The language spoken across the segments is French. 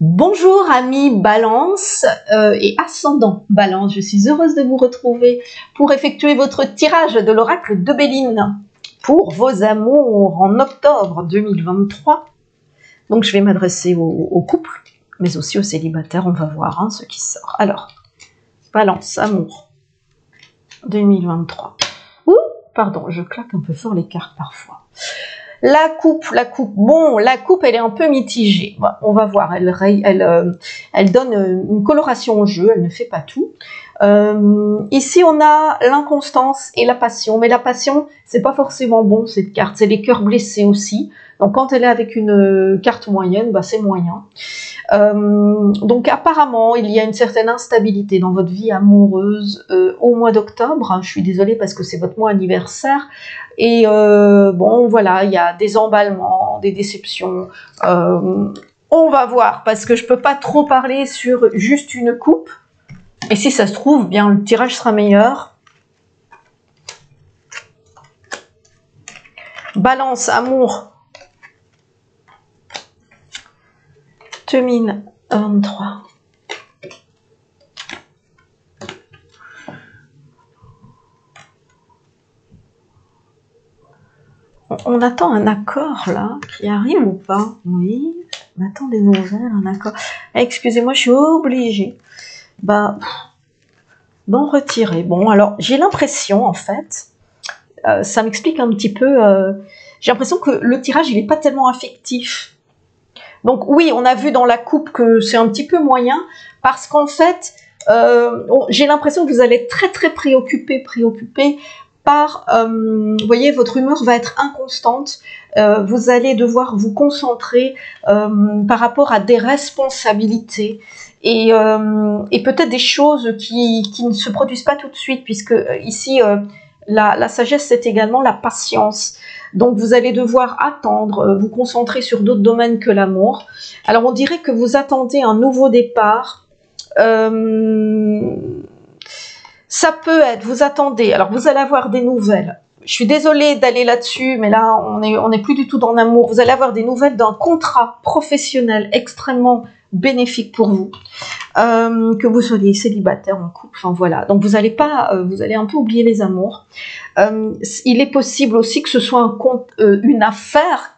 Bonjour amis Balance euh, et ascendant Balance, je suis heureuse de vous retrouver pour effectuer votre tirage de l'oracle de Béline pour vos amours en octobre 2023. Donc je vais m'adresser aux, couples, mais aussi aux célibataires, on va voir hein, ce qui sort. Alors, Balance, amour 2023. Ouh, pardon, je claque un peu fort les cartes parfois. La coupe, la coupe. Bon, la coupe, elle est un peu mitigée. on va voir. Elle, euh, donne euh, une coloration au jeu. Elle ne fait pas tout. Euh, ici, on a l'inconstance et la passion. Mais la passion, c'est pas forcément bon cette carte. C'est les cœurs blessés aussi. Donc, quand elle est avec une carte moyenne, bah, c'est moyen. donc, apparemment, il y a une certaine instabilité dans votre vie amoureuse au mois d'octobre. Je suis désolée parce que c'est votre mois anniversaire. Et euh, bon, voilà, il y a des emballements, des déceptions. Euh, on va voir, parce que je peux pas trop parler sur juste une coupe. Et si ça se trouve, bien le tirage sera meilleur. Balance, amour. 2023. on attend un accord là qui arrive ou pas? Oui, on attend des nouvelles, un accord. Eh, excusez-moi, je suis obligée. Bah, d'en retirer. Bon, alors j'ai l'impression en fait, euh, ça m'explique un petit peu. Euh, j'ai l'impression que le tirage il n'est pas tellement affectif. Donc oui, on a vu dans la coupe que c'est un petit peu moyen parce qu'en fait, euh, j'ai l'impression que vous allez être très très préoccupé, préoccupé euh, vous voyez, votre humeur va être inconstante. Euh, vous allez devoir vous concentrer euh, par rapport à des responsabilités et, peut-être des choses qui, ne se produisent pas tout de suite, puisque ici, la, la, sagesse, c'est également la patience. Donc vous allez devoir attendre, vous concentrer sur d'autres domaines que l'amour. Alors on dirait que vous attendez un nouveau départ. Ça peut être, vous attendez, alors vous allez avoir des nouvelles. Je suis désolée d'aller là-dessus, mais là, on n'est on est plus du tout dans l'amour. Vous allez avoir des nouvelles d'un contrat professionnel extrêmement bénéfique pour vous, euh, que vous soyez célibataire en couple, enfin voilà. Donc vous allez pas, euh, vous allez un peu oublier les amours. Euh, il est possible aussi que ce soit compte, une affaire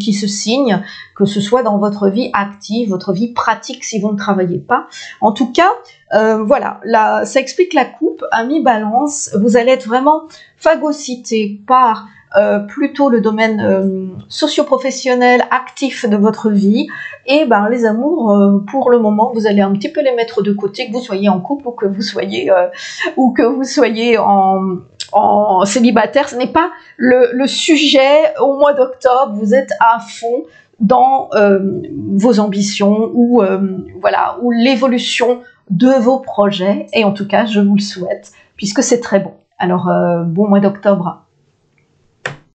qui se signe, que ce soit dans votre vie active, votre vie pratique si vous ne travaillez pas. En tout cas, euh, voilà, là, ça explique la coupe à mi-balance. Vous allez être vraiment phagocyté par euh, plutôt le domaine euh, socio-professionnel actif de votre vie. Et ben les amours pour le moment vous allez un petit peu les mettre de côté que vous soyez en couple ou que vous soyez ou que vous soyez en, célibataire, ce n'est pas le, sujet. Au mois d'octobre, vous êtes à fond dans euh, vos ambitions ou euh, voilà ou l'évolution de vos projets. Et en tout cas je vous le souhaite puisque c'est très bon. Alors euh, bon mois d'octobre